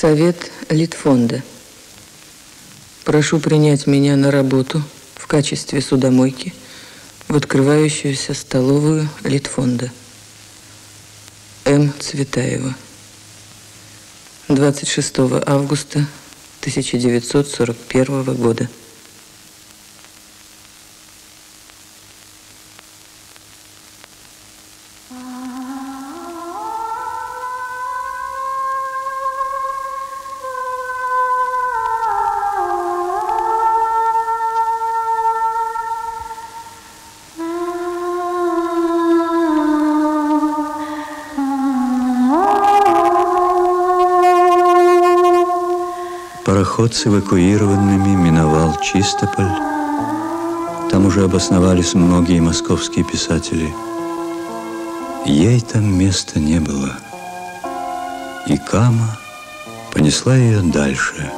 Совет Литфонда. Прошу принять меня на работу в качестве судомойки в открывающуюся столовую Литфонда. М. Цветаева. 26 августа 1941 года. Пароход с эвакуированными миновал Чистополь. Там уже обосновались многие московские писатели. Ей там места не было. И Кама понесла ее дальше,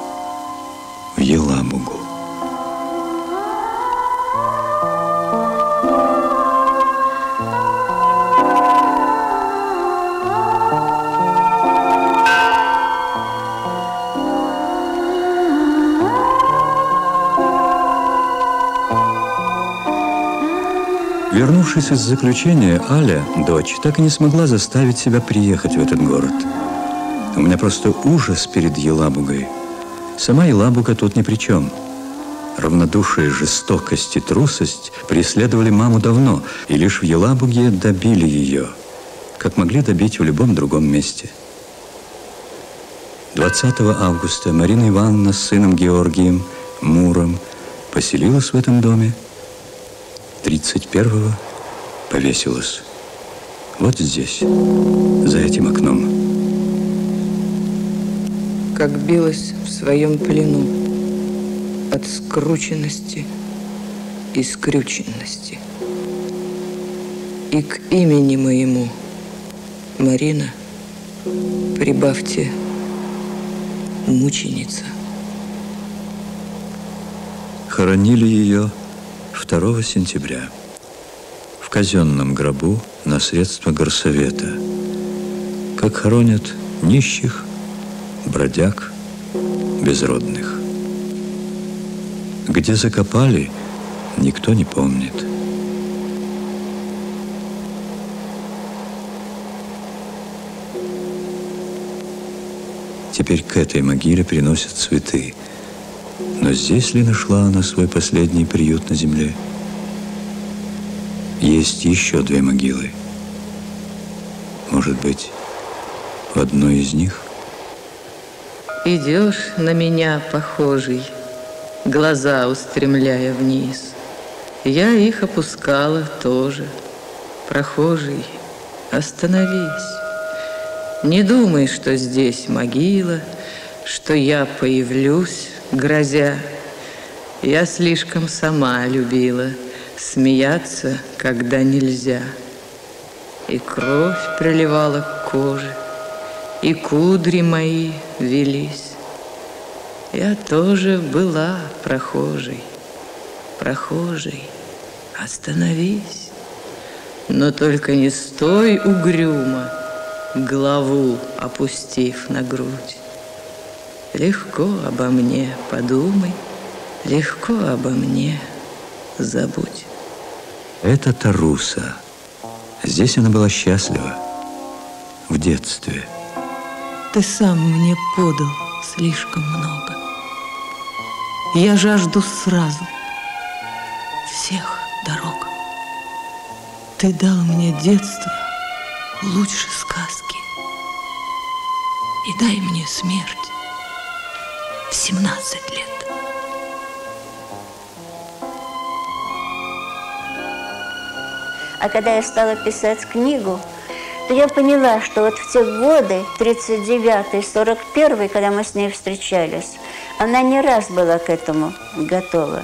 Вернувшись из заключения, Аля, дочь, так и не смогла заставить себя приехать в этот город. У меня просто ужас перед Елабугой. Сама Елабуга тут ни при чем. Равнодушие, жестокость и трусость преследовали маму давно, и лишь в Елабуге добили ее, как могли добить в любом другом месте. 20 августа Марина Ивановна с сыном Георгием Муром поселилась в этом доме, 31-го повесилась. Вот здесь, за этим окном. Как билась в своем плену от скрученности и скрюченности. И к имени моему, Марина, прибавьте мученица. Хоронили ее 2 сентября в казенном гробу на средства горсовета, как хоронят нищих, бродяг, безродных. Где закопали, никто не помнит. Теперь к этой могиле приносят цветы – но здесь ли нашла она свой последний приют на земле? Есть еще две могилы. Может быть, в одной из них? Идешь на меня похожий, глаза устремляя вниз. Я их опускала тоже. Прохожий, остановись. Не думай, что здесь могила, что я появлюсь, грозя. Я слишком сама любила смеяться, когда нельзя. И кровь приливала к коже, и кудри мои велись. Я тоже была прохожей, прохожей, остановись. Но только не стой угрюмо, голову опустив на грудь. Легко обо мне подумай, легко обо мне забудь. Это Таруса. Здесь она была счастлива. В детстве. Ты сам мне подал слишком много. Я жажду сразу всех дорог. Ты дал мне детство лучше сказки. И дай мне смерть в 17 лет. А когда я стала писать книгу, то я поняла, что вот в те годы, 39-й, 41-й, когда мы с ней встречались, она не раз была к этому готова.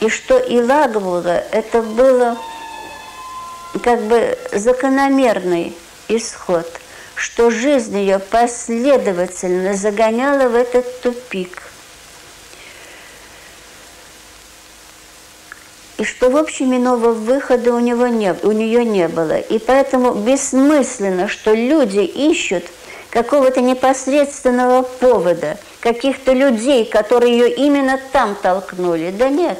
И что и Лагвуга это было как бы закономерный исход – что жизнь ее последовательно загоняла в этот тупик. И что, в общем, иного выхода у, него не, у нее не было. И поэтому бессмысленно, что люди ищут какого-то непосредственного повода, каких-то людей, которые ее именно там толкнули. Да нет.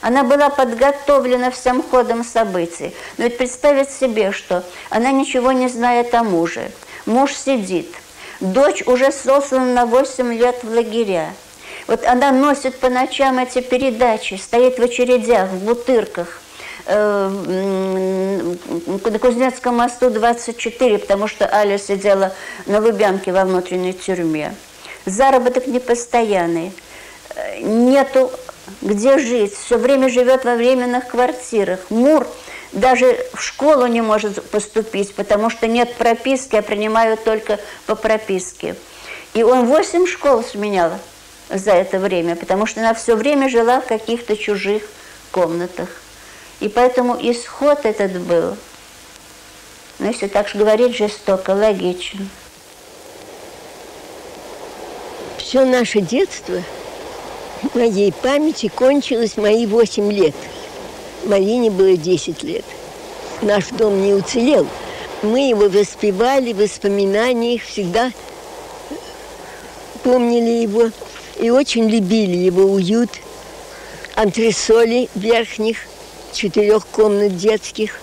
Она была подготовлена всем ходом событий. Но ведь представить себе, что она ничего не знает о муже. Муж сидит. Дочь уже сослана на 8 лет в лагеря. Вот она носит по ночам эти передачи, стоит в очередях, в бутырках, э, на Кузнецком мосту 24, потому что Аля сидела на Лубянке во внутренней тюрьме. Заработок непостоянный. Э, нету где жить. Все время живет во временных квартирах. Мур даже в школу не может поступить, потому что нет прописки, а принимают только по прописке. И он восемь школ сменял за это время, потому что она все время жила в каких-то чужих комнатах. И поэтому исход этот был, ну, если так же говорить, жестоко, логичен. Все наше детство в моей памяти кончилось мои восемь лет. Марине было 10 лет. Наш дом не уцелел. Мы его воспевали в воспоминаниях, всегда помнили его и очень любили его уют, антресоли верхних, четырех комнат детских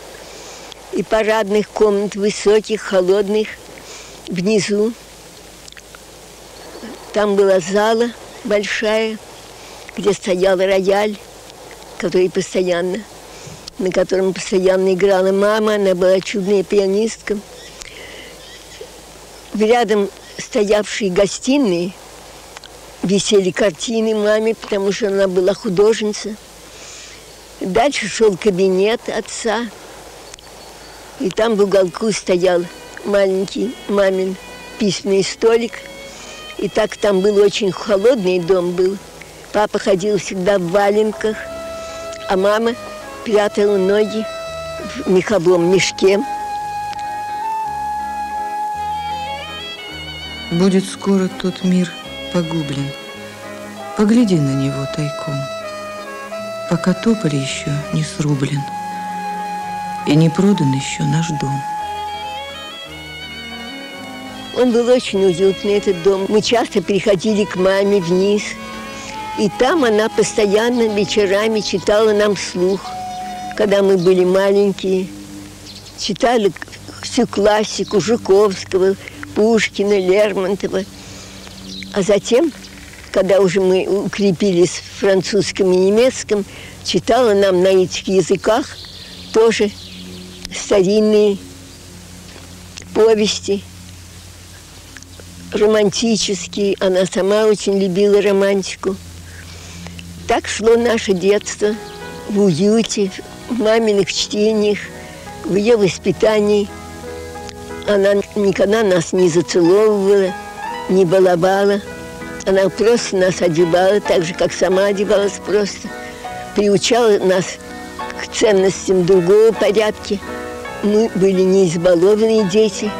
и парадных комнат высоких, холодных внизу. Там была зала большая, где стоял рояль, который постоянно, на котором постоянно играла мама, она была чудная пианистка. Рядом стоявшие гостиные висели картины маме, потому что она была художница. Дальше шел кабинет отца, и там в уголку стоял маленький мамин письменный столик. И так там был очень холодный дом был. Папа ходил всегда в валенках, а мама прятала ноги в меховом мешке. Будет скоро тот мир погублен. Погляди на него тайком, пока тополь еще не срублен и не продан еще наш дом. Он был очень уютный, этот дом. Мы часто приходили к маме вниз, и там она постоянно вечерами читала нам слух, когда мы были маленькие. Читали всю классику Жуковского, Пушкина, Лермонтова – а затем, когда уже мы укрепились в французском и немецком, читала нам на этих языках тоже старинные повести, романтические. Она сама очень любила романтику. Так шло наше детство в уюте, в маминых чтениях, в ее воспитании. Она никогда нас не зацеловывала, не баловала. Она просто нас одевала, так же, как сама одевалась просто. Приучала нас к ценностям другого порядка. Мы были не избалованные дети,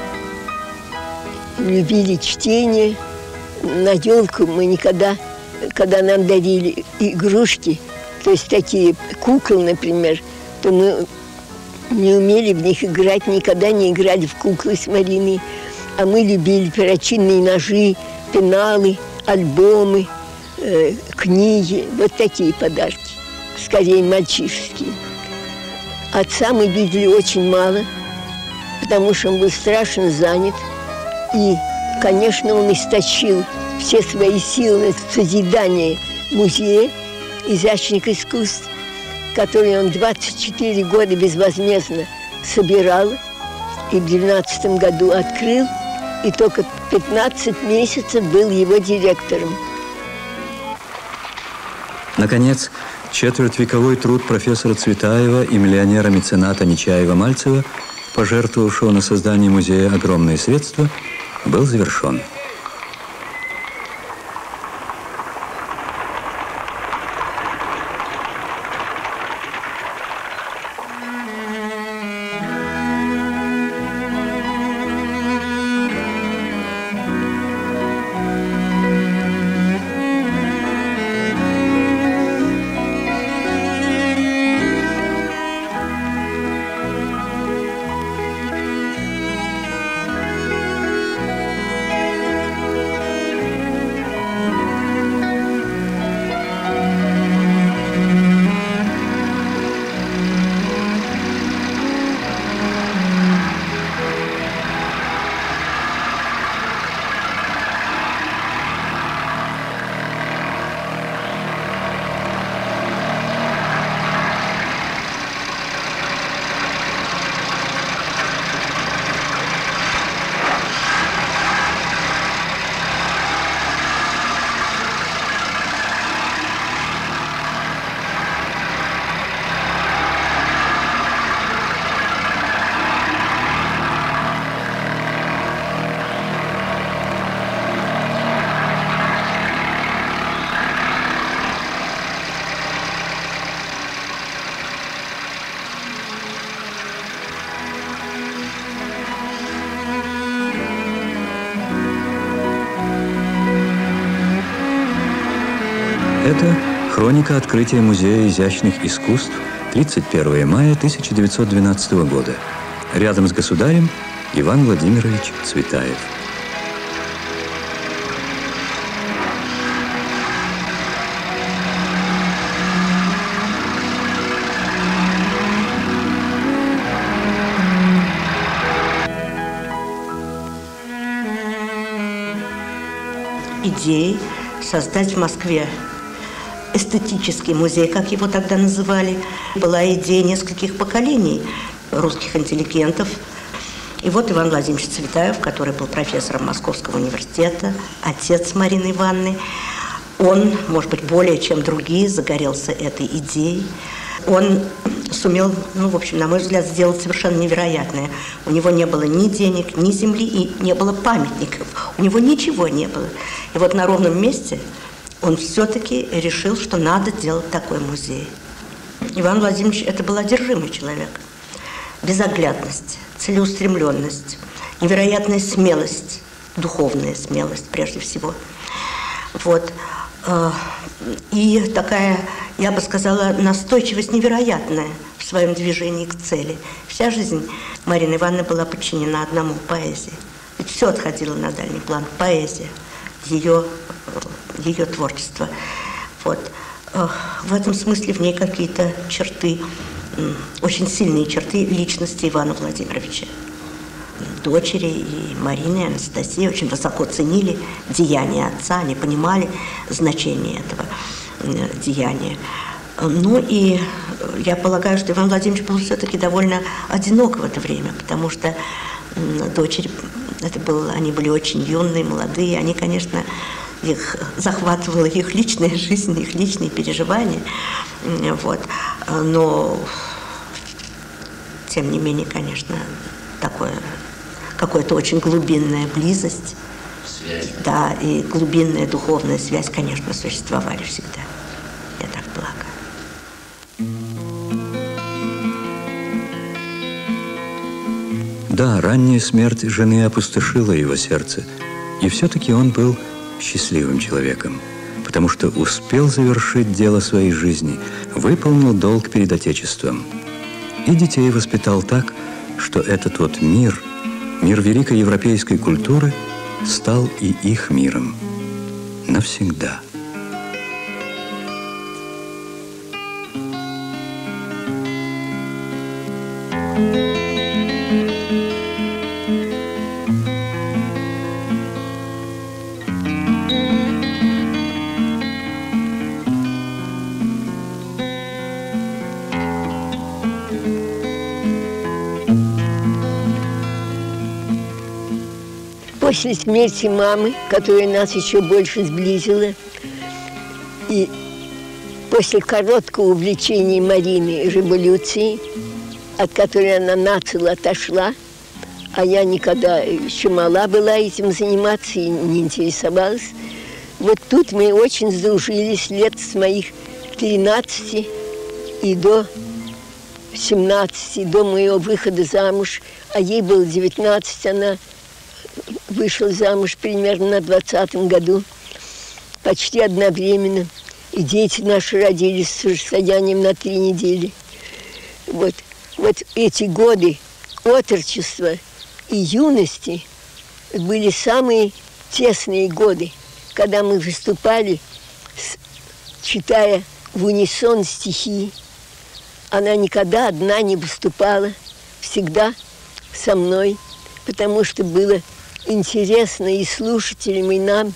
любили чтение. На елку мы никогда, когда нам дарили игрушки, то есть такие куклы, например, то мы не умели в них играть, никогда не играли в куклы с Мариной. А мы любили перочинные ножи, пеналы, альбомы, э, книги. Вот такие подарки. Скорее мальчишеские. Отца мы видели очень мало, потому что он был страшно занят. И, конечно, он источил все свои силы на созидание музея изящных искусств, который он 24 года безвозмездно собирал и в 12 году открыл – и только 15 месяцев был его директором. Наконец, четвертьвековой труд профессора Цветаева и миллионера-мецената Нечаева-Мальцева, пожертвовавшего на создание музея огромные средства, был завершен. Хроника открытия Музея изящных искусств 31 мая 1912 года. Рядом с государем Иван Владимирович Цветаев. идеей создать в Москве эстетический музей, как его тогда называли. Была идея нескольких поколений русских интеллигентов. И вот Иван Владимирович Цветаев, который был профессором Московского университета, отец Марины Ивановны, он, может быть, более чем другие, загорелся этой идеей. Он сумел, ну, в общем, на мой взгляд, сделать совершенно невероятное. У него не было ни денег, ни земли и не было памятников. У него ничего не было. И вот на ровном месте он все-таки решил, что надо делать такой музей. Иван Владимирович – это был одержимый человек. Безоглядность, целеустремленность, невероятная смелость, духовная смелость прежде всего. Вот. Э, и такая, я бы сказала, настойчивость невероятная в своем движении к цели. Вся жизнь Марины Ивановны была подчинена одному – поэзии. Ведь все отходило на дальний план – поэзия, ее, ее творчество. Вот. Э, в этом смысле в ней какие-то черты, очень сильные черты личности Ивана Владимировича дочери и Марины, и Анастасии очень высоко ценили деяния отца, они понимали значение этого э, деяния. Ну и я полагаю, что Иван Владимирович был все-таки довольно одинок в это время, потому что дочери, это был, они были очень юные, молодые, они, конечно, их захватывала их личная жизнь, их личные переживания, вот. Но тем не менее, конечно, такое какая-то очень глубинная близость. Связь. Да, и глубинная духовная связь, конечно, существовали всегда. Я так полагаю. Да, ранняя смерть жены опустошила его сердце, и все-таки он был счастливым человеком, потому что успел завершить дело своей жизни, выполнил долг перед Отечеством. И детей воспитал так, что этот вот мир – Мир великой европейской культуры стал и их миром навсегда. После смерти мамы, которая нас еще больше сблизила, и после короткого увлечения Марины революцией, от которой она нацело отошла, а я никогда еще мала была этим заниматься и не интересовалась, вот тут мы очень сдружились лет с моих 13 и до 17, до моего выхода замуж, а ей было 19, она вышел замуж примерно на двадцатом году, почти одновременно. И дети наши родились с расстоянием на три недели. Вот, вот эти годы отрочества и юности были самые тесные годы, когда мы выступали, читая в унисон стихи. Она никогда одна не выступала, всегда со мной, потому что было интересно и слушателям, и нам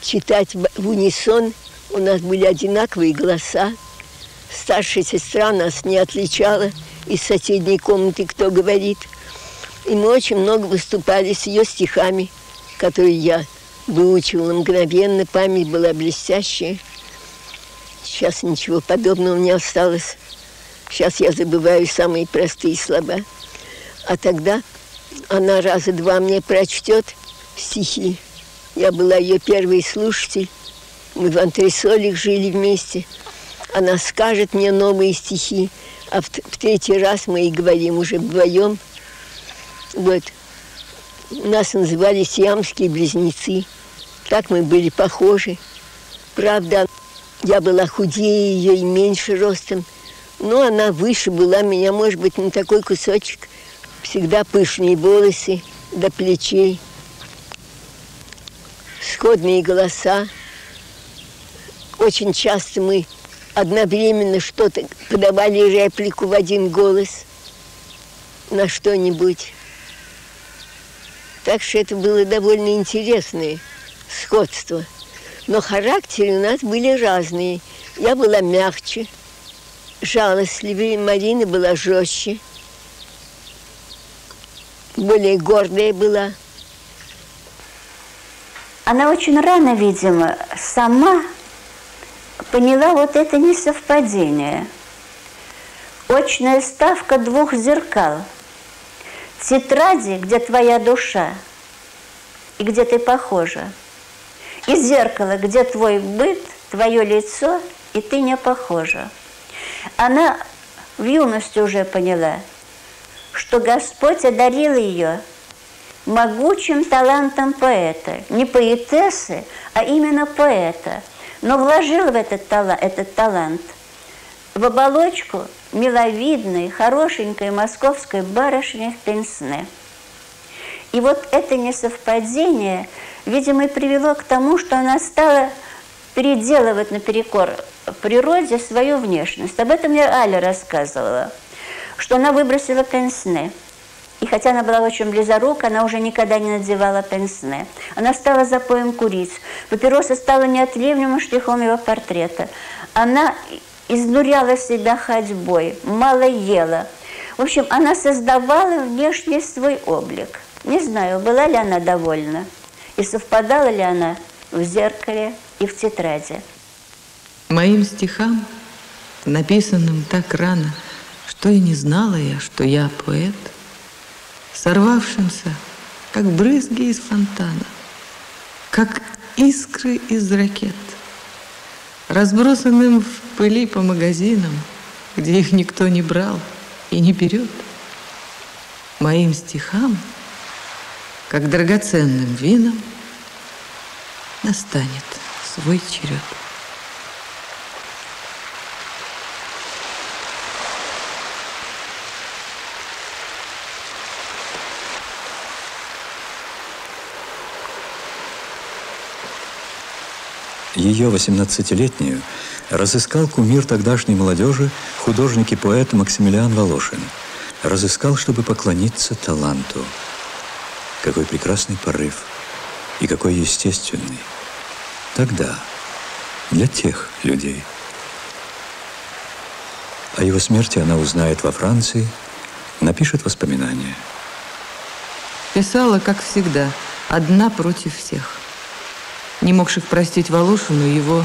читать в унисон. У нас были одинаковые голоса. Старшая сестра нас не отличала из соседней комнаты, кто говорит. И мы очень много выступали с ее стихами, которые я выучила мгновенно, память была блестящая. Сейчас ничего подобного не осталось. Сейчас я забываю самые простые слова. А тогда она раза два мне прочтет стихи. Я была ее первый слушатель. Мы в антресолях жили вместе. Она скажет мне новые стихи, а в, в третий раз мы и говорим уже вдвоем. Вот. Нас называли сиамские близнецы. Так мы были похожи. Правда, Я была худее ее и меньше ростом. Но она выше была меня, может быть, на такой кусочек. Всегда пышные волосы до плечей. Сходные голоса. Очень часто мы одновременно что-то подавали реплику в один голос на что-нибудь. Так что это было довольно интересное сходство. Но характеры у нас были разные. Я была мягче, жалостливее, Марина была жестче, более гордая была. Она очень рано, видимо, сама поняла вот это несовпадение. Очная ставка двух зеркал. Тетради, где твоя душа и где ты похожа – и зеркало, где твой быт, твое лицо, и ты не похожа. Она в юности уже поняла, что Господь одарил ее могучим талантом поэта. Не поэтессы, а именно поэта. Но вложил в этот, талант, этот талант в оболочку миловидной, хорошенькой московской барышни в Пенсне. И вот это несовпадение – видимо, и привело к тому, что она стала переделывать наперекор природе свою внешность. Об этом я Аля рассказывала, что она выбросила пенсне. И хотя она была очень близорука, она уже никогда не надевала пенсне. Она стала запоем куриц. Папироса стала неотъемлемым штрихом его портрета. Она изнуряла себя ходьбой, мало ела. В общем, она создавала внешний свой облик. Не знаю, была ли она довольна и совпадала ли она в зеркале и в тетради. Моим стихам, написанным так рано, что и не знала я, что я поэт, сорвавшимся, как брызги из фонтана, как искры из ракет, разбросанным в пыли по магазинам, где их никто не брал и не берет. Моим стихам – как драгоценным вином настанет свой черед. Ее 18-летнюю разыскал кумир тогдашней молодежи, художник и поэт Максимилиан Волошин. Разыскал, чтобы поклониться таланту – какой прекрасный порыв и какой естественный. Тогда, для тех людей. О его смерти она узнает во Франции, напишет воспоминания. Писала, как всегда, одна против всех. Не могших простить Волошину его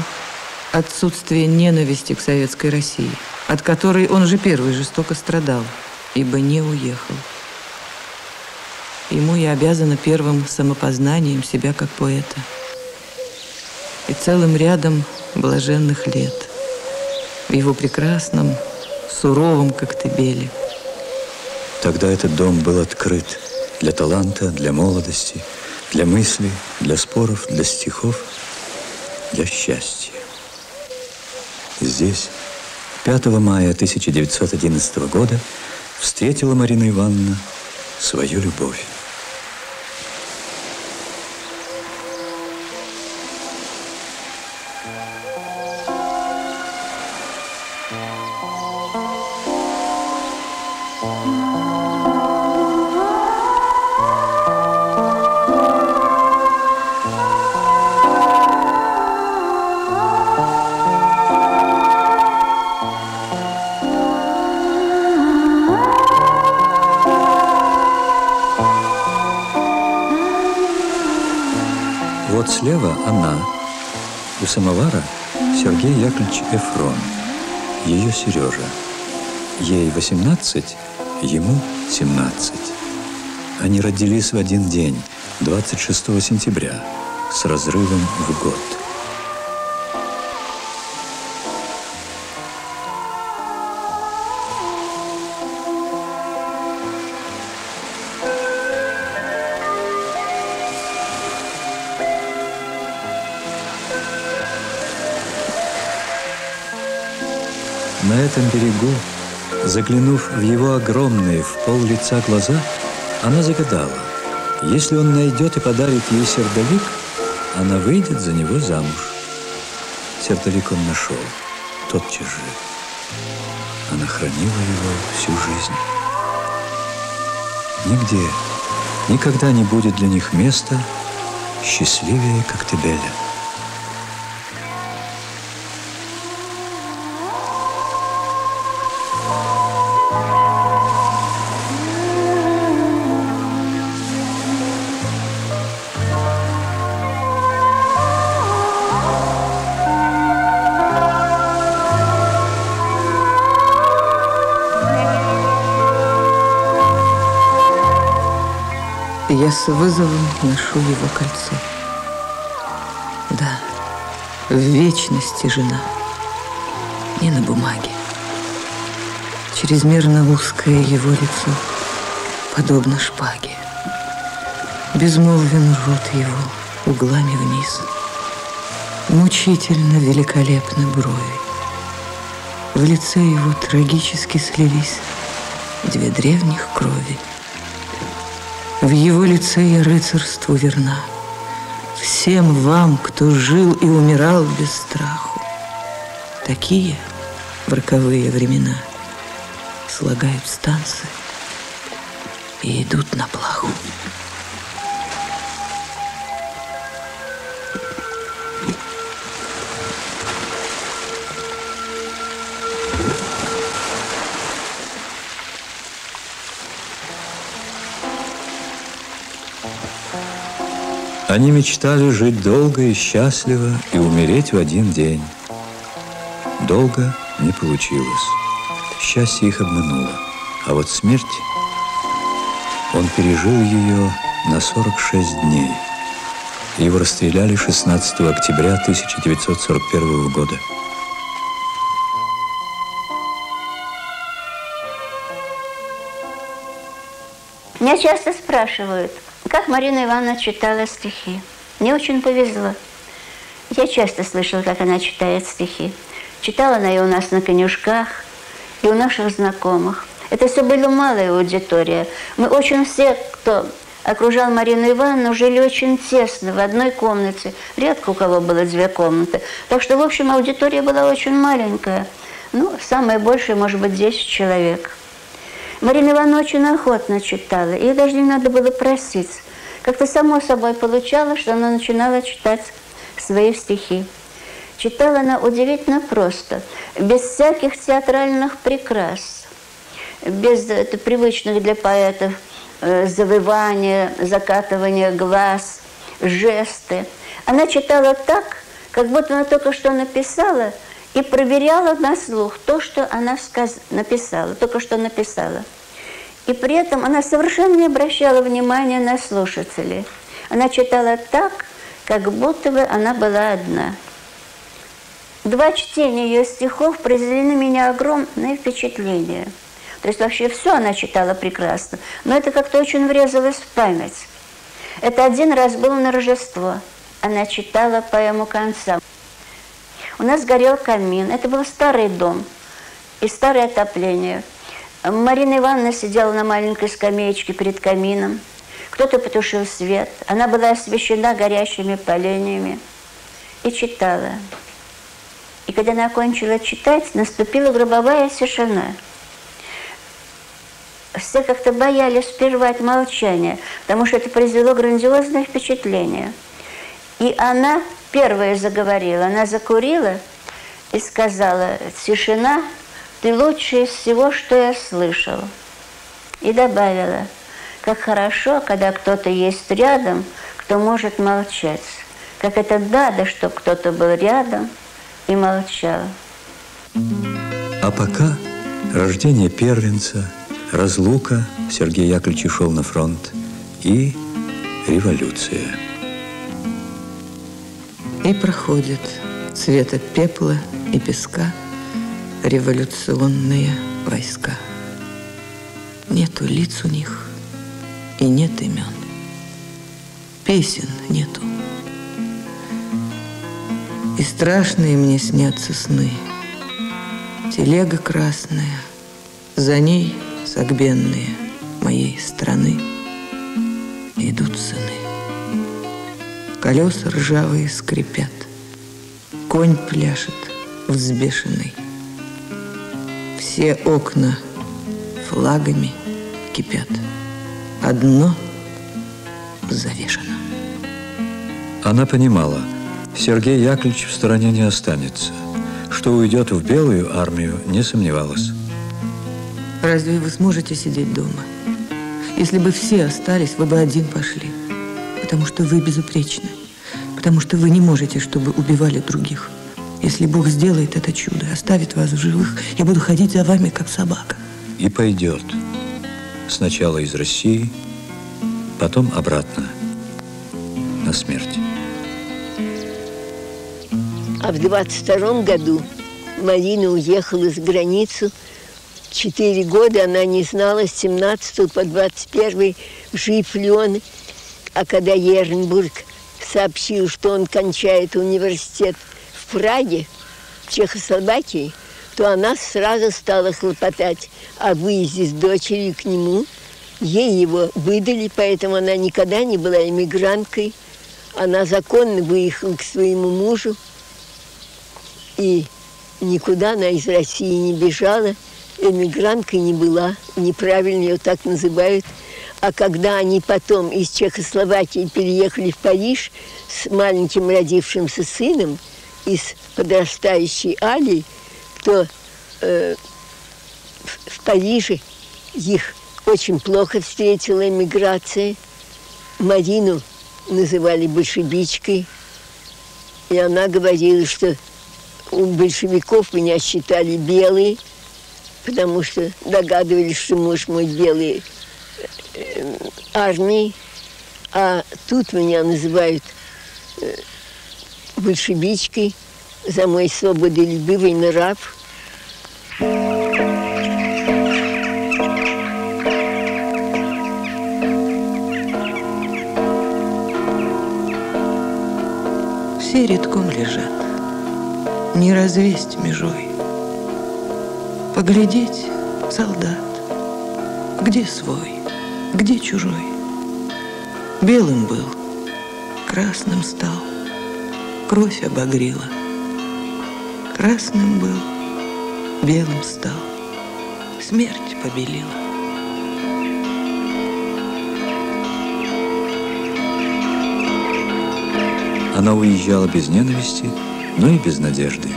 отсутствие ненависти к советской России, от которой он же первый жестоко страдал, ибо не уехал. Ему я обязана первым самопознанием себя как поэта и целым рядом блаженных лет в его прекрасном, суровом коктебеле. Тогда этот дом был открыт для таланта, для молодости, для мыслей, для споров, для стихов, для счастья. Здесь 5 мая 1911 года встретила Марина Ивановна свою любовь. Яковлевич Эфрон, ее Сережа. Ей 18, ему 17. Они родились в один день, 26 сентября, с разрывом в год. Заглянув в его огромные в пол лица глаза, она загадала, если он найдет и подарит ей сердолик, она выйдет за него замуж. Сердолик он нашел, тотчас же. Она хранила его всю жизнь. Нигде, никогда не будет для них места счастливее Коктебеля. Я с вызовом ношу его кольцо. Да, в вечности жена, не на бумаге. Чрезмерно узкое его лицо, подобно шпаге. Безмолвен рот его углами вниз. Мучительно великолепны брови. В лице его трагически слились две древних крови. В его лице я рыцарству верна. Всем вам, кто жил и умирал без страху. Такие в роковые времена слагают станцы и идут на плаху. Они мечтали жить долго и счастливо и умереть в один день. Долго не получилось. Счастье их обмануло. А вот смерть, он пережил ее на 46 дней. Его расстреляли 16 октября 1941 года. Меня часто спрашивают, как Марина Ивановна читала стихи. Мне очень повезло. Я часто слышала, как она читает стихи. Читала она и у нас на конюшках, и у наших знакомых. Это все была малая аудитория. Мы очень все, кто окружал Марину Ивановну, жили очень тесно, в одной комнате. Редко у кого было две комнаты. Так что, в общем, аудитория была очень маленькая. Ну, самое большее, может быть, 10 человек. Марина Ивановна очень охотно читала, ее даже не надо было просить. Как-то само собой получалось, что она начинала читать свои стихи. Читала она удивительно просто, без всяких театральных прикрас, без это, привычных для поэтов э, завывания, закатывания глаз, жесты. Она читала так, как будто она только что написала – и проверяла на слух то, что она сказ... написала, только что написала. И при этом она совершенно не обращала внимания на слушателей. Она читала так, как будто бы она была одна. Два чтения ее стихов произвели на меня огромное впечатление. То есть вообще все она читала прекрасно, но это как-то очень врезалось в память. Это один раз было на Рождество. Она читала поэму конца. У нас горел камин. Это был старый дом и старое отопление. Марина Ивановна сидела на маленькой скамеечке перед камином. Кто-то потушил свет. Она была освещена горящими поленьями и читала. И когда она окончила читать, наступила гробовая тишина. Все как-то боялись прервать молчание, потому что это произвело грандиозное впечатление. И она первая заговорила. Она закурила и сказала, тишина, ты лучшее из всего, что я слышал. И добавила, как хорошо, когда кто-то есть рядом, кто может молчать. Как это надо, чтобы кто-то был рядом и молчал. А пока рождение первенца, разлука, Сергей Яковлевич шел на фронт, и революция. И проходят цвета пепла и песка революционные войска. Нету лиц у них и нет имен. Песен нету. И страшные мне снятся сны. Телега красная, за ней согбенные моей страны идут сыны. Колеса ржавые скрипят, конь пляшет взбешенный. Все окна флагами кипят, одно завешено. Она понимала, Сергей Яковлевич в стороне не останется. Что уйдет в белую армию, не сомневалась. Разве вы сможете сидеть дома? Если бы все остались, вы бы один пошли. Потому что вы безупречны. Потому что вы не можете, чтобы убивали других. Если Бог сделает это чудо, оставит вас в живых, я буду ходить за вами, как собака. И пойдет. Сначала из России, потом обратно на смерть. А в 22 году Марина уехала за границу. Четыре года она не знала, с 17 по 21 жив ли он. А когда Ернбург сообщил, что он кончает университет в Праге, в Чехословакии, то она сразу стала хлопотать о выезде с дочерью к нему. Ей его выдали, поэтому она никогда не была иммигранткой. Она законно выехала к своему мужу. И никуда она из России не бежала, эмигранткой не была, неправильно ее так называют. А когда они потом из Чехословакии переехали в Париж с маленьким родившимся сыном и с подрастающей Алей, то э, в, Париже их очень плохо встретила эмиграция. Марину называли большевичкой, и она говорила, что у большевиков меня считали белые, потому что догадывались, что муж мой белый э, армии, а тут меня называют большевичкой за мой свободолюбивый нрав. Все редком лежат, не развесть межой. Поглядеть, солдат, где свой, где чужой. Белым был, красным стал, кровь обогрела. Красным был, белым стал, смерть побелила. Она уезжала без ненависти, но и без надежды.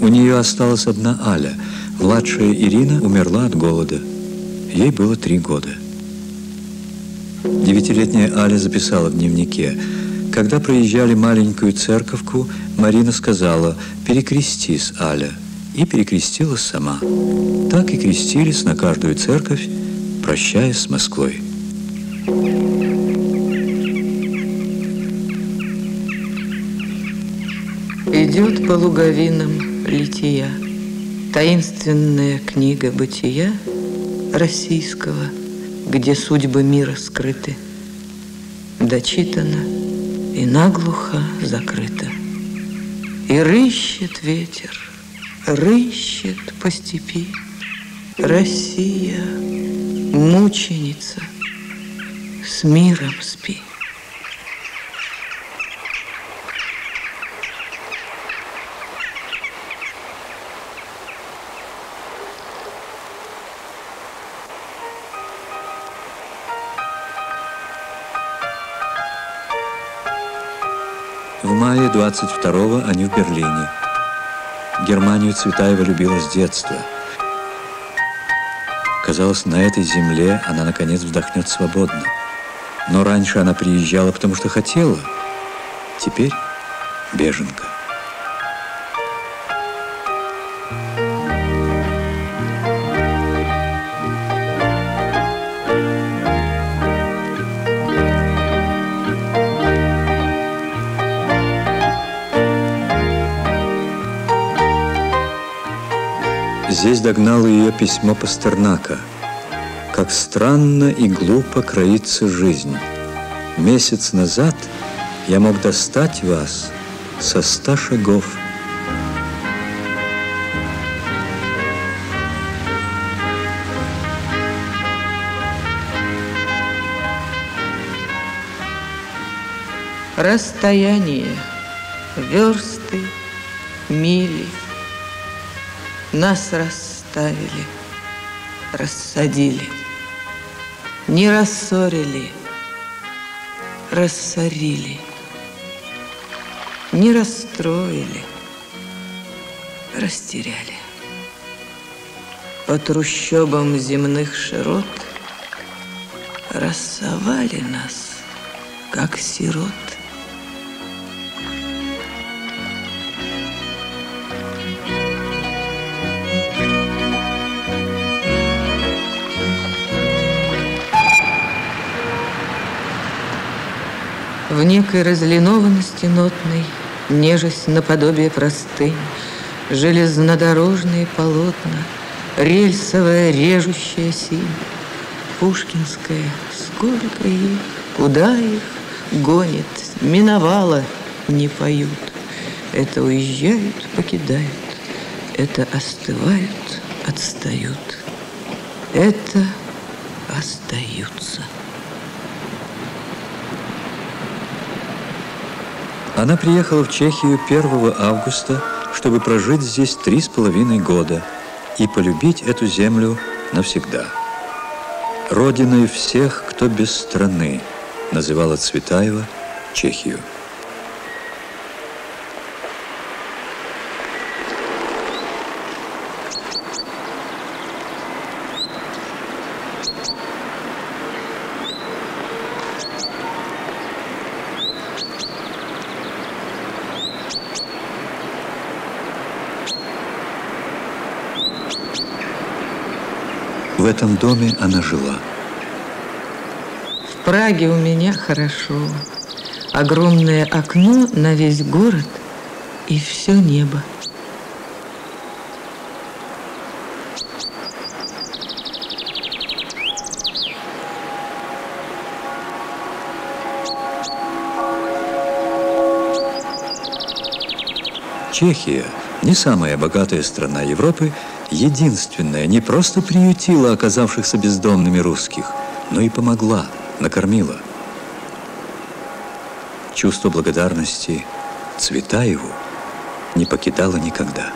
У нее осталась одна Аля. Младшая Ирина умерла от голода. Ей было три года. Девятилетняя Аля записала в дневнике. Когда проезжали маленькую церковку, Марина сказала «Перекрестись, Аля» и перекрестилась сама. Так и крестились на каждую церковь, прощаясь с Москвой. Идет по луговинам лития, Таинственная книга бытия Российского, Где судьбы мира скрыты, Дочитана и наглухо закрыта. И рыщет ветер, рыщет по степи Россия, мученица, с миром спи. В мае 22-го они в Берлине. Германию Цветаева любила с детства. Казалось, на этой земле она наконец вдохнет свободно. Но раньше она приезжала, потому что хотела. Теперь беженка. Здесь догнало ее письмо Пастернака. как странно и глупо кроится жизнь. Месяц назад я мог достать вас со ста шагов. Расстояние, версты, Нас расставили, рассадили, Не рассорили, рассорили, Не расстроили, растеряли. По трущобам земных широт Рассовали нас, как сирот. В некой разлинованности нотной, Нежесть наподобие простынь, Железнодорожные полотна, Рельсовая режущая синь, Пушкинская, сколько их, Куда их гонит, миновало, не поют. Это уезжают, покидают, Это остывают, отстают, Это остаются. Она приехала в Чехию 1 августа, чтобы прожить здесь три с половиной года и полюбить эту землю навсегда. Родиной всех, кто без страны, называла Цветаева Чехию. Этом доме она жила. В Праге у меня хорошо. Огромное окно на весь город и все небо. Чехия, не самая богатая страна Европы, единственная не просто приютила оказавшихся бездомными русских, но и помогла, накормила. Чувство благодарности Цветаеву не покидало никогда.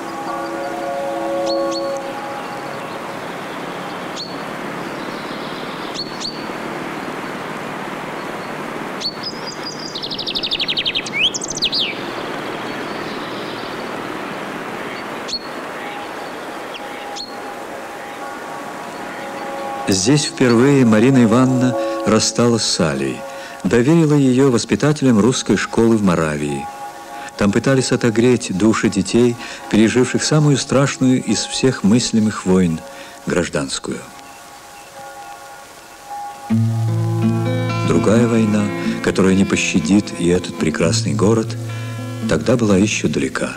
Здесь впервые Марина Ивановна рассталась с Алей, доверила ее воспитателям русской школы в Моравии. Там пытались отогреть души детей, переживших самую страшную из всех мыслимых войн – гражданскую. Другая война, которая не пощадит и этот прекрасный город, тогда была еще далека.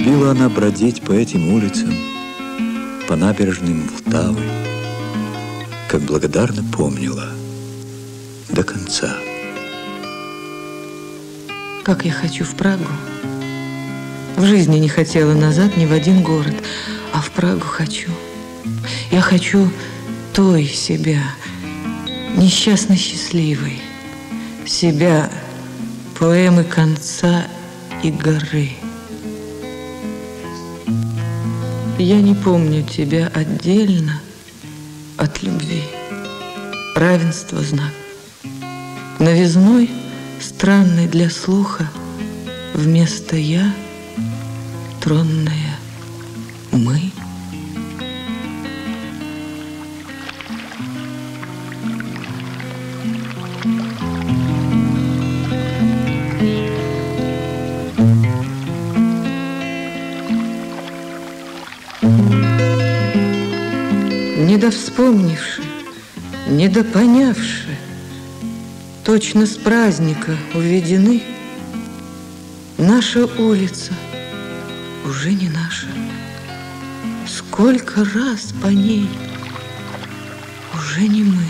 Любила она бродить по этим улицам, по набережным Влтавы, как благодарно помнила до конца. Как я хочу в Прагу. В жизни не хотела назад ни в один город, а в Прагу хочу. Я хочу той себя, несчастно счастливой, себя поэмы конца и горы. Я не помню тебя отдельно от любви. Равенство знак. Новизной, странный для слуха, Вместо «я» тронная Недовспомнивши, недопонявши, точно с праздника уведены. Наша улица уже не наша. Сколько раз по ней уже не мы.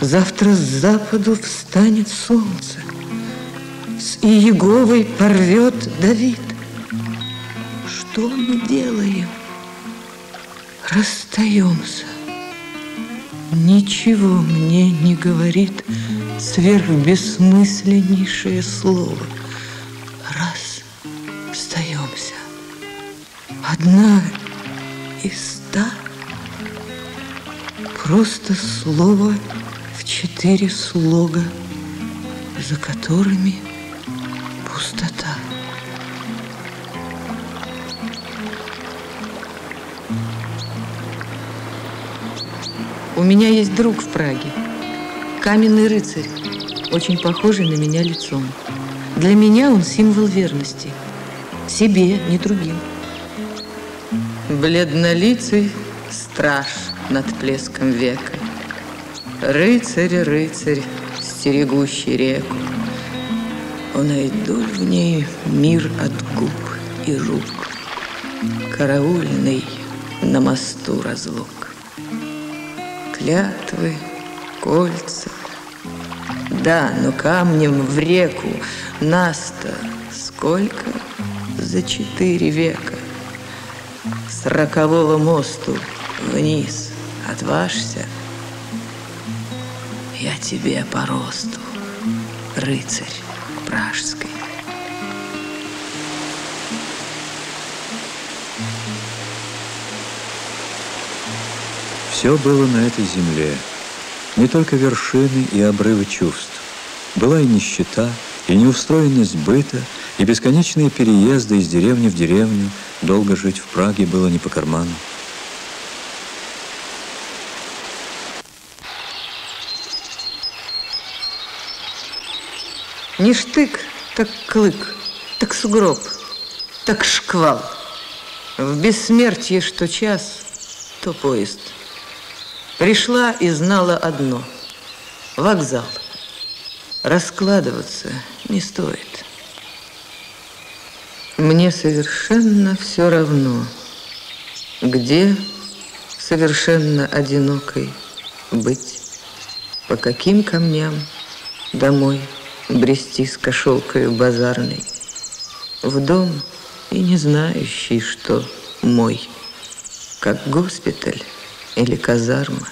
Завтра с западу встанет солнце, С Иеговой порвет Давид. Что мы делаем? Расстаемся. Ничего мне не говорит сверхбессмысленнейшее слово. Раз остаемся. Одна из ста. Просто слово в четыре слога, за которыми У меня есть друг в Праге, каменный рыцарь, очень похожий на меня лицом. Для меня он символ верности. Себе, не другим. Бледнолицый страж над плеском века. Рыцарь, рыцарь, стерегущий реку. Найду в ней мир от губ и рук. Караульный на мосту разлук клятвы, кольца. Да, но камнем в реку нас-то сколько за четыре века. С рокового мосту вниз отважься, я тебе по росту, рыцарь пражский. Все было на этой земле. Не только вершины и обрывы чувств. Была и нищета, и неустроенность быта, и бесконечные переезды из деревни в деревню. Долго жить в Праге было не по карману. Не штык, так клык, так сугроб, так шквал. В бессмертие что час, то поезд – Пришла и знала одно – вокзал. Раскладываться не стоит. Мне совершенно все равно, где совершенно одинокой быть, по каким камням домой брести с кошелкою базарной, в дом и не знающий, что мой, как госпиталь или казарма.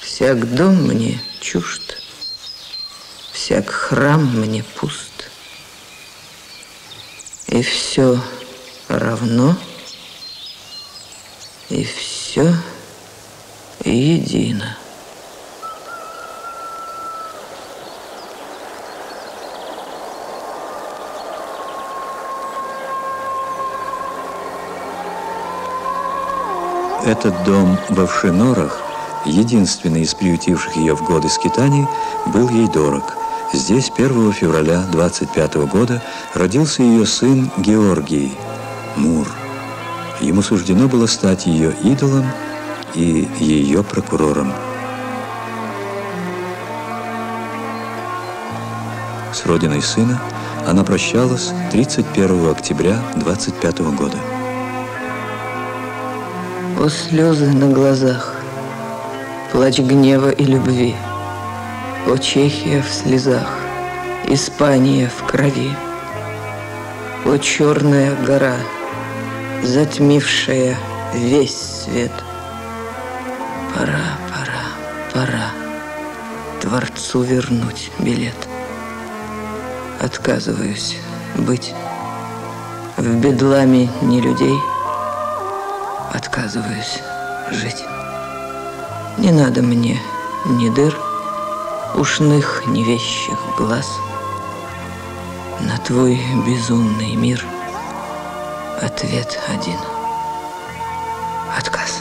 Всяк дом мне чужд, всяк храм мне пуст. И все равно, и все едино. Этот дом в Овшинорах, единственный из приютивших ее в годы скитаний, был ей дорог. Здесь 1 февраля 25 года родился ее сын Георгий Мур. Ему суждено было стать ее идолом и ее прокурором. С родиной сына она прощалась 31 октября 25 года. О, слезы на глазах, плач гнева и любви, О, Чехия в слезах, Испания в крови, О, черная гора, затмившая весь свет. Пора, пора, пора Творцу вернуть билет. Отказываюсь быть в бедламе не людей — отказываюсь жить. Не надо мне ни дыр, ушных, ни вещих глаз. На твой безумный мир ответ один – отказ.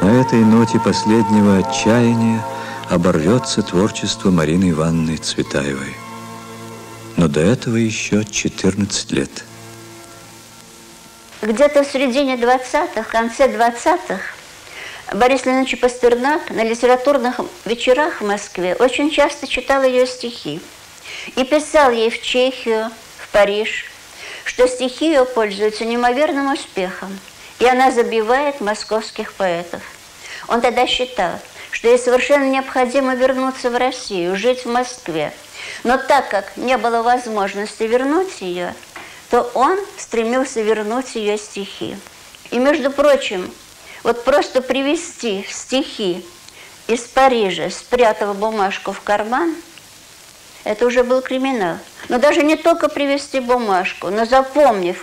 На этой ноте последнего отчаяния оборвется творчество Марины Ивановны Цветаевой. Но до этого еще 14 лет – где-то в середине 20-х, конце 20-х Борис Леонидович Пастернак на литературных вечерах в Москве очень часто читал ее стихи и писал ей в Чехию, в Париж, что стихи ее пользуются неимоверным успехом, и она забивает московских поэтов. Он тогда считал, что ей совершенно необходимо вернуться в Россию, жить в Москве. Но так как не было возможности вернуть ее, то он стремился вернуть ее стихи. И, между прочим, вот просто привести стихи из Парижа, спрятав бумажку в карман, это уже был криминал. Но даже не только привести бумажку, но запомнив,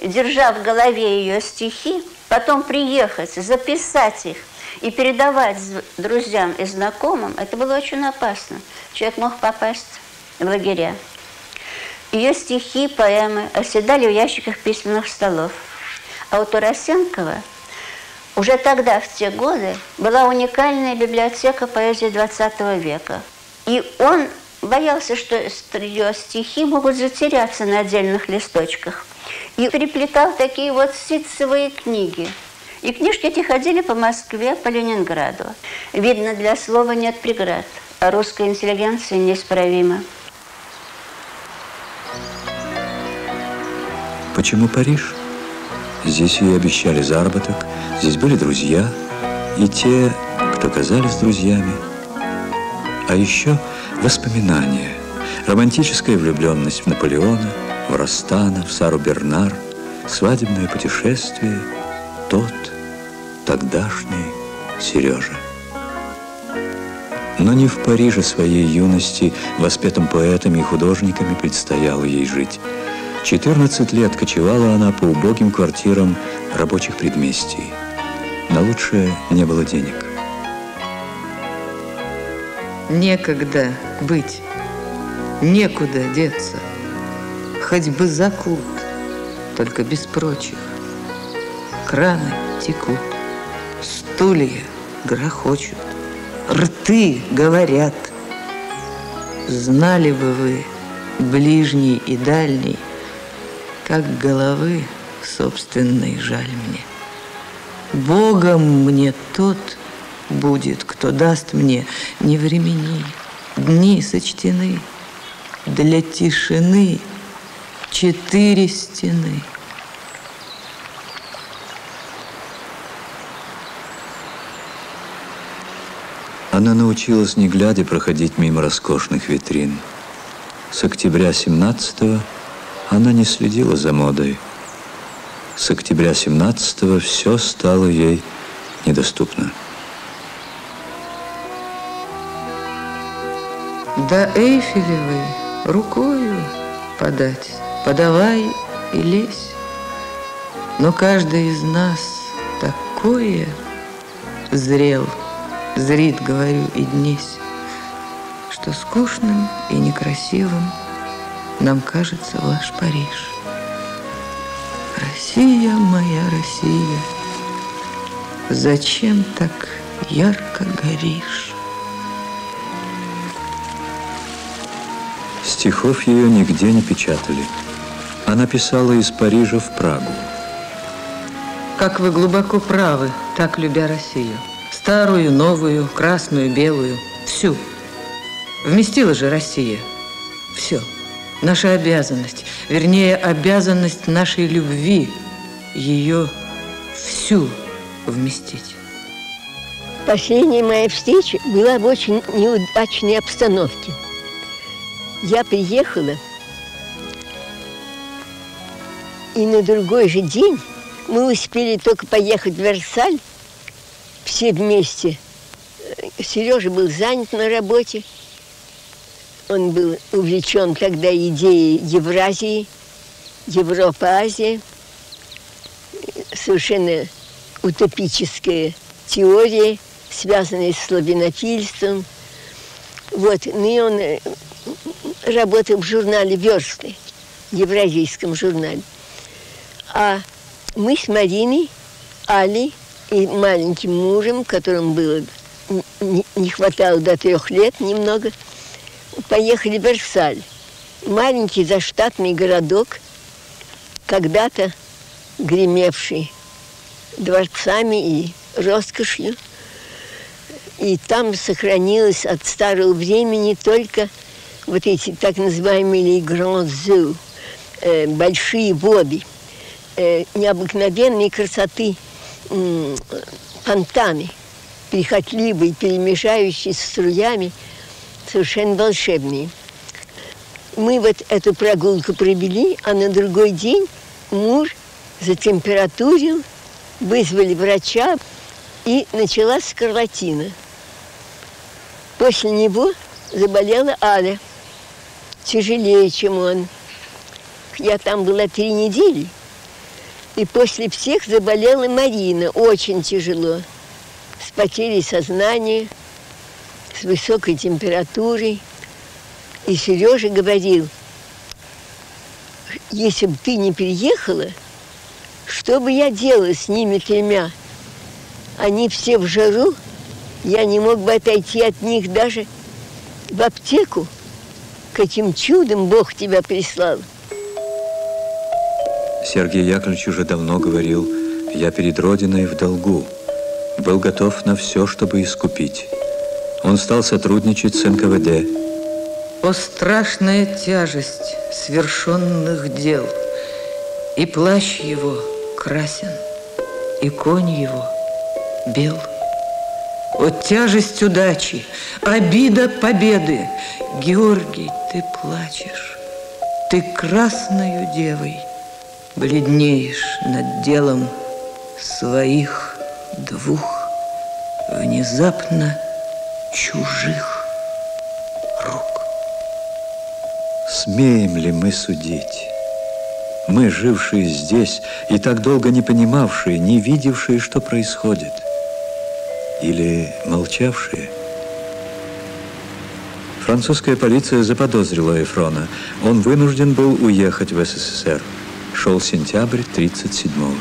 держа в голове ее стихи, потом приехать, записать их и передавать друзьям и знакомым, это было очень опасно. Человек мог попасть в лагеря. Ее стихи, поэмы оседали в ящиках письменных столов. А у Тарасенкова уже тогда, в те годы, была уникальная библиотека поэзии XX века. И он боялся, что ее стихи могут затеряться на отдельных листочках. И переплетал такие вот ситцевые книги. И книжки эти ходили по Москве, по Ленинграду. Видно, для слова нет преград, а русская интеллигенция неисправима. Почему Париж? Здесь ей обещали заработок, здесь были друзья, и те, кто казались друзьями. А еще воспоминания, романтическая влюбленность в Наполеона, в Растана, в Сару Бернар, свадебное путешествие, тот, тогдашний Сережа. Но не в Париже своей юности, воспетым поэтами и художниками, предстояло ей жить – 14 лет кочевала она по убогим квартирам рабочих предместий. На лучшее не было денег. Некогда быть, некуда деться. Хоть бы закут, только без прочих. Краны текут, стулья грохочут, рты говорят. Знали бы вы, ближний и дальний, как головы собственной жаль мне. Богом мне тот будет, кто даст мне не времени, дни сочтены, для тишины четыре стены. Она научилась, не глядя, проходить мимо роскошных витрин. С октября 17 -го она не следила за модой. С октября 17-го все стало ей недоступно. До Эйфелевой рукою подать, подавай и лезь. Но каждый из нас такое зрел, зрит, говорю, и днесь, что скучным и некрасивым – нам кажется ваш Париж. Россия моя, Россия, зачем так ярко горишь? Стихов ее нигде не печатали. Она писала из Парижа в Прагу. Как вы глубоко правы, так любя Россию. Старую, новую, красную, белую, всю. Вместила же Россия все. Наша обязанность, вернее, обязанность нашей любви, ее всю вместить. Последняя моя встреча была в очень неудачной обстановке. Я приехала, и на другой же день мы успели только поехать в Версаль, все вместе. Сережа был занят на работе – он был увлечен тогда идеей Евразии, Европа-Азия, совершенно утопическая теория, связанная с славянофильством. Вот, ну и он э, работал в журнале «Версты», евразийском журнале. А мы с Мариной, Али и маленьким мужем, которым было не хватало до трех лет немного – поехали в Версаль. Маленький заштатный городок, когда-то гремевший дворцами и роскошью. И там сохранилось от старого времени только вот эти так называемые зу, э, большие воды, э, необыкновенной красоты фонтаны, прихотливые, перемешающиеся струями, совершенно волшебные. Мы вот эту прогулку провели, а на другой день муж затемпературил, вызвали врача, и началась скарлатина. После него заболела Аля, тяжелее, чем он. Я там была три недели, и после всех заболела Марина, очень тяжело, с потерей сознания, с высокой температурой. И Сережа говорил, если бы ты не приехала, что бы я делала с ними тремя? Они все в жару, я не мог бы отойти от них даже в аптеку. Каким чудом Бог тебя прислал. Сергей Яковлевич уже давно говорил, я перед Родиной в долгу. Был готов на все, чтобы искупить. Он стал сотрудничать с НКВД, о, страшная тяжесть свершенных дел! И плащ его красен, и конь его бел. О, тяжесть удачи, обида победы! Георгий, ты плачешь, ты красною девой Бледнеешь над делом своих двух Внезапно чужих. Смеем ли мы судить? Мы, жившие здесь и так долго не понимавшие, не видевшие, что происходит? Или молчавшие? Французская полиция заподозрила Эфрона. Он вынужден был уехать в СССР. Шел сентябрь 37-го.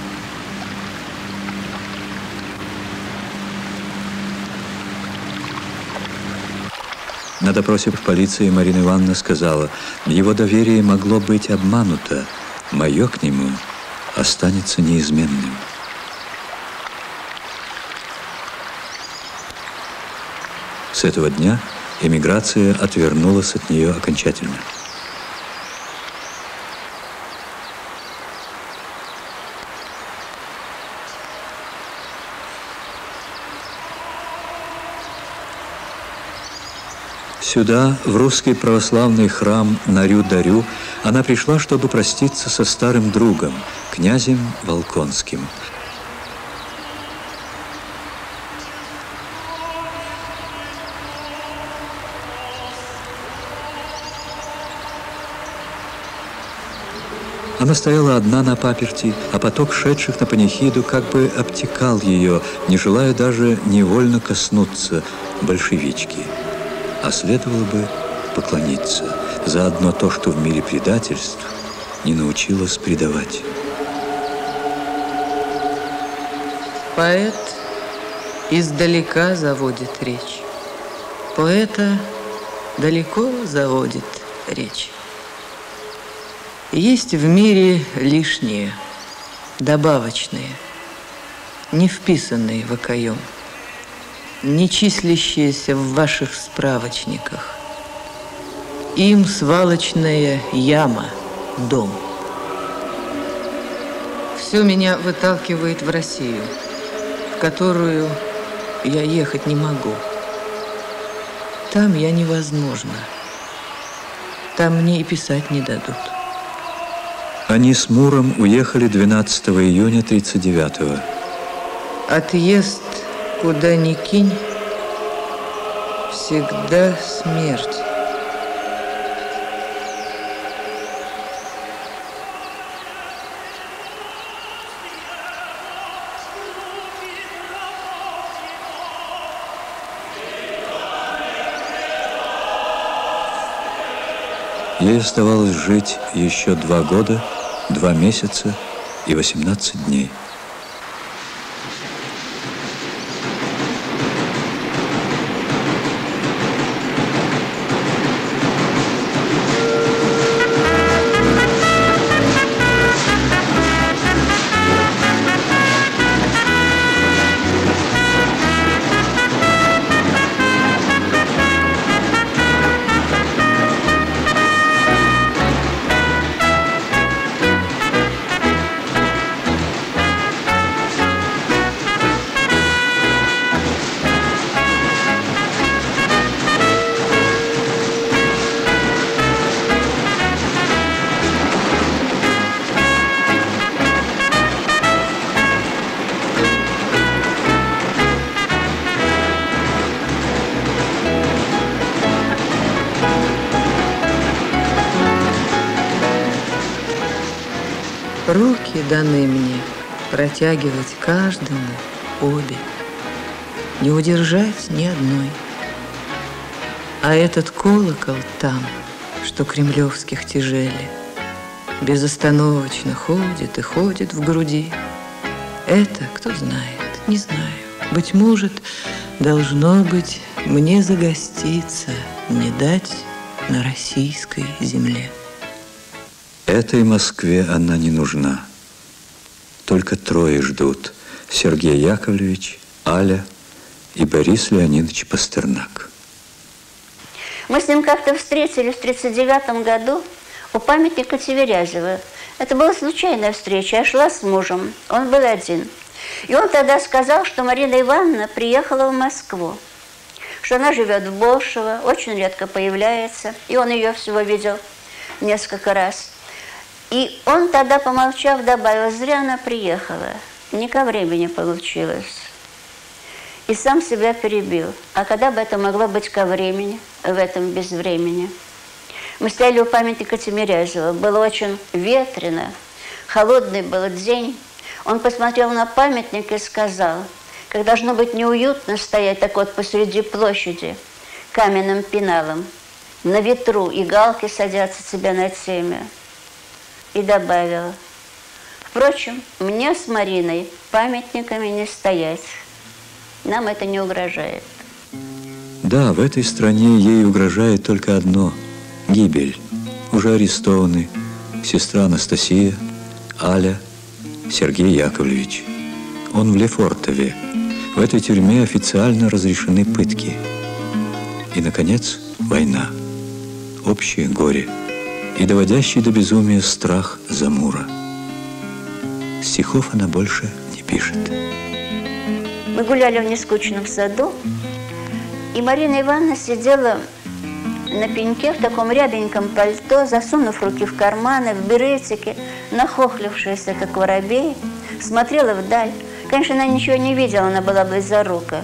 На допросе в полиции Марина Ивановна сказала, его доверие могло быть обмануто, мое к нему останется неизменным. С этого дня эмиграция отвернулась от нее окончательно. Сюда, в русский православный храм Нарю-Дарю, она пришла, чтобы проститься со старым другом, князем Волконским. Она стояла одна на паперти, а поток шедших на панихиду как бы обтекал ее, не желая даже невольно коснуться большевички а следовало бы поклониться за одно то, что в мире предательств не научилась предавать. Поэт издалека заводит речь. Поэта далеко заводит речь. Есть в мире лишние, добавочные, не вписанные в окоем – не числящиеся в ваших справочниках. Им свалочная яма, дом. Все меня выталкивает в Россию, в которую я ехать не могу. Там я невозможно. Там мне и писать не дадут. Они с Муром уехали 12 июня 39-го. Отъезд Куда ни кинь, всегда смерть. Ей оставалось жить еще два года, два месяца и 18 дней. Протягивать каждому обе, Не удержать ни одной. А этот колокол там, что кремлевских тяжели, Безостановочно ходит и ходит в груди. Это, кто знает, не знаю. Быть может, должно быть, мне загоститься, не дать на российской земле. Этой Москве она не нужна. Только трое ждут. Сергей Яковлевич, Аля и Борис Леонидович Пастернак. Мы с ним как-то встретились в 1939 году у памятника Тиверязева. Это была случайная встреча. Я шла с мужем. Он был один. И он тогда сказал, что Марина Ивановна приехала в Москву, что она живет в Болшево, очень редко появляется, и он ее всего видел несколько раз. И он тогда, помолчав, добавил, зря она приехала, не ко времени получилось. И сам себя перебил. А когда бы это могло быть ко времени, в этом без времени? Мы стояли у памятника Тимирязева. Было очень ветрено, холодный был день. Он посмотрел на памятник и сказал, как должно быть неуютно стоять так вот посреди площади каменным пеналом. На ветру и галки садятся тебя на теме. И добавил, впрочем, мне с Мариной памятниками не стоять. Нам это не угрожает. Да, в этой стране ей угрожает только одно – гибель. Уже арестованы сестра Анастасия, Аля – Сергей Яковлевич. Он в Лефортове. В этой тюрьме официально разрешены пытки. И, наконец, война. Общее горе и доводящий до безумия страх за Мура. Стихов она больше не пишет. Мы гуляли в нескучном саду, и Марина Ивановна сидела на пеньке в таком рябеньком пальто, засунув руки в карманы, в беретике, нахохлившаяся, как воробей, смотрела вдаль. Конечно, она ничего не видела, она была близорука.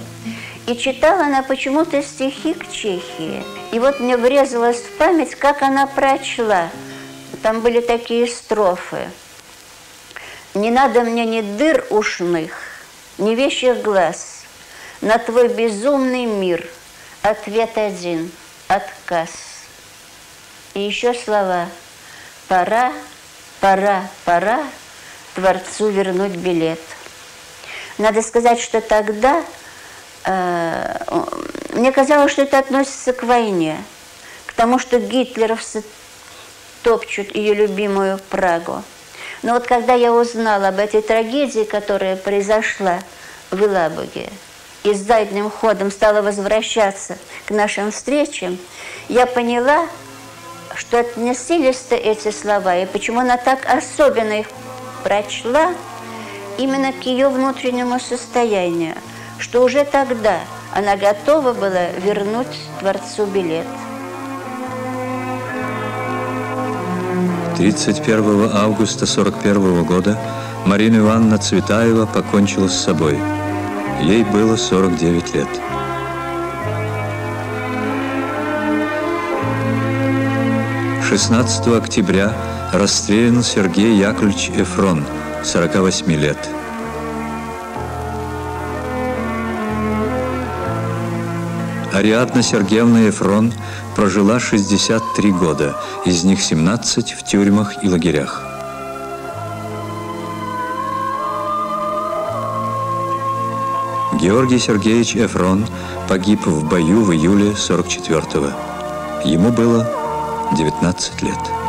И читала она почему-то стихи к Чехии. И вот мне врезалась в память, как она прочла. Там были такие строфы. «Не надо мне ни дыр ушных, ни вещих глаз. На твой безумный мир ответ один – отказ. И еще слова «пора, пора, пора Творцу вернуть билет». Надо сказать, что тогда мне казалось, что это относится к войне, к тому, что гитлеровцы топчут ее любимую Прагу. Но вот когда я узнала об этой трагедии, которая произошла в Илабуге, и задним ходом стала возвращаться к нашим встречам, я поняла, что относились-то эти слова, и почему она так особенно их прочла, именно к ее внутреннему состоянию, что уже тогда она готова была вернуть Творцу билет. 31 августа 41 года Марина Ивановна Цветаева покончила с собой – Ей было 49 лет. Шестнадцатого октября расстрелян Сергей Яковлевич Эфрон, 48 лет. Ариадна Сергеевна Эфрон прожила 63 года, из них 17 в тюрьмах и лагерях. Георгий Сергеевич Эфрон погиб в бою в июле 44-го. Ему было 19 лет.